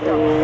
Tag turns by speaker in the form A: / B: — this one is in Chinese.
A: đ